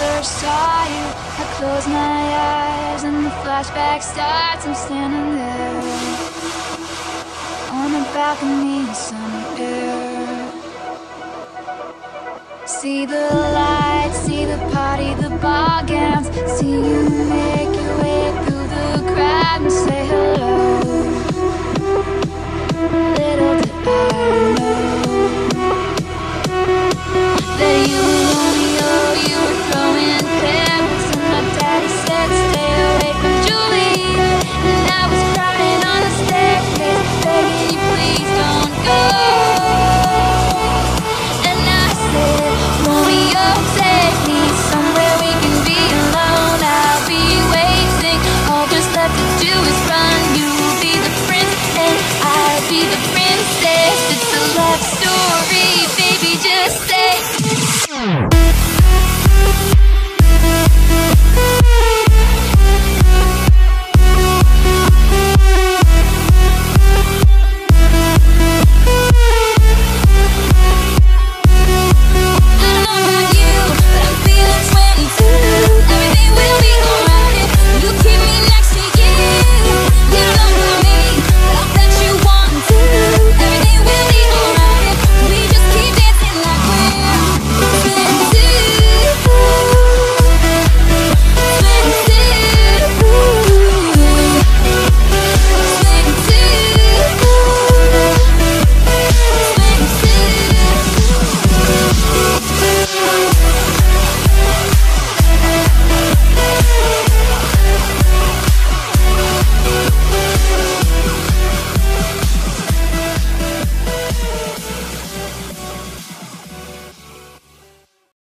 first saw you, I close my eyes and the flashback starts. I'm standing there on a balcony air. See the lights, see the party, the ball gowns. See you make your way through the crowd and say hello. story, baby, just say.